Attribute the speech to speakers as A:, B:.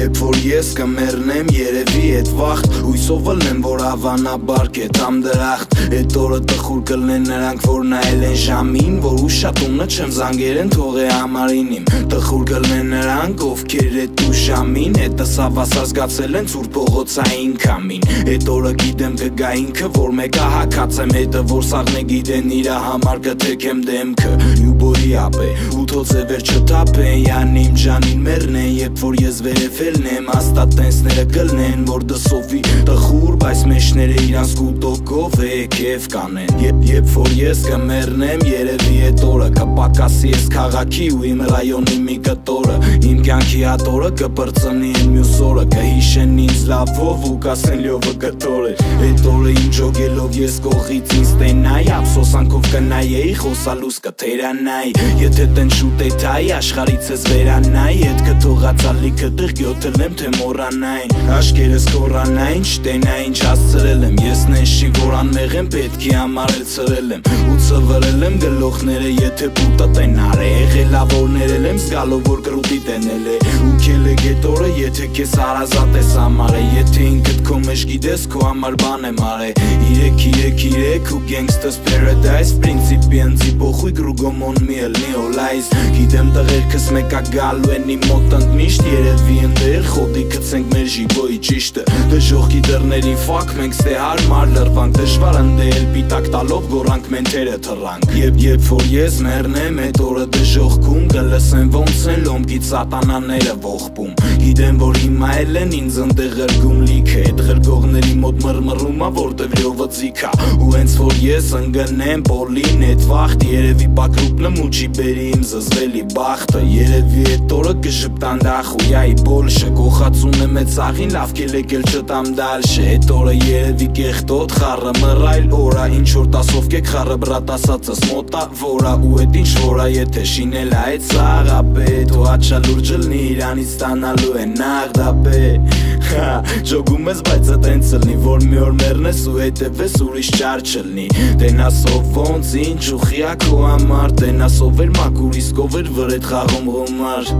A: Երբ որ ես կմեռնեմ երևի այդ վախտ Հույսով ըլնեմ որ ավանաբար կետամ դրախտ Այդ օրը տխուր կլնեն նրանք որ նայել են ժամին Որ ուշատունը չեմ զանգերեն թող է համարին իմ Տխուր կլնեն նրանք ովքեր այդ ու ժամին Հետս ավասար զգացել են ծուր փողոցային կամին Այդ օրը գիտեմ կգա ինքը որ մեկա հակած եմ հետը Որ սաղն է գիտեն իրա համար կթեքեմ դեմքը Յուբորի ապ է ու թոց է վերջ չտապեն Յան իմ ջանին մերնեն երբ որ ես վերև ելն եմ աստատ տենսները կլնեն որ դսովի տխուր բայց մեջները իրանց կուտոկով է կև կանեն երբ որ ես կմեռնեմ երևի այդ օրը կպակասի ես քաղաքի ու իմ ռայոնի մի կտորը իմ կյանքի հատորը կպրծնի իմ մյուս օրը կհիշեն ինձ լավով ու կասեն լյովը կտոր է այդ օրը իմ ջոգելով ես կողից ինձ տենայ ափսոսանքով կնայեի խոսալուս կթերանայ եթե տեն շուտ է թայ աշխարից ես վերանայ այդ կթողածալի կտղ յոթելեմ թե մորանային Աշկերս կորանային չտենային չասցրել եմ Ես նեշի որ անմեղ եմ պետքի համար էլ ծրել եմ Ու ծվրել եմ գլոխները եթե պուտա տենար է Եղելա որ ներել եմ զգալով որ կրուտի տենել է Ու կել է գետորը եթե կես հարազատ ես համար է Եթե ինքդ քո մեջ գիտես քո համար բան եմ արե Իրեք իրեք իրեք ու gangsters paradise Պրինցիպի ընձի բոխույք ռուգոմոն մի էլ նեոլայզ Գիտեմ տղերքս մեկա գալու են իմ մոտ ընդմիշտ երևի ընդ ֆակ մենք ստե հարմար լրվանք Դժվար ընդել պիտակ տալով գորանք մենթերը թռանք Եբ երբ որ ես մեռնեմ այդ օրը դժողքում Կլսեն ոնց են լոմկից սատանաները ողբում Գիտեմ որ հիմա էլ են ինձ ընդեղ ղրգում լիքը Այդ ղրգողների մոտ մրմռումա որտև լյովը ձիքա Ու հենց որ ես ընգնեմ բոլին այդ վախտ Երևի պակրուպնը մուջի բերի իմ զզվելի բախտը Երևի այդ օրը կժպտան դախույայի բոլշ դաշը Կողացուն է մեծ աղին լավ կելեկել չտամ դալշը Հետ օրը երևի կեղտոտ խարը մռայլ օրա Ինչ որ տասով կեք խարը բրատ ասածս մոտա որա Ու էտ ինչ որա եթե շինել այդ սաղապետ Ու հաչա լուրջ լնի իրանից ստանալու է նաղդապե Հա, ջոգում ես բայց ըտենց լնի Որ մի օր մերնես ու հետևես ուրիշ ճար չլնի Տենասով ոնց ինչ ու խիա քո համար Տենասով էր մակուր իսկով էր վրետ խաղում գումար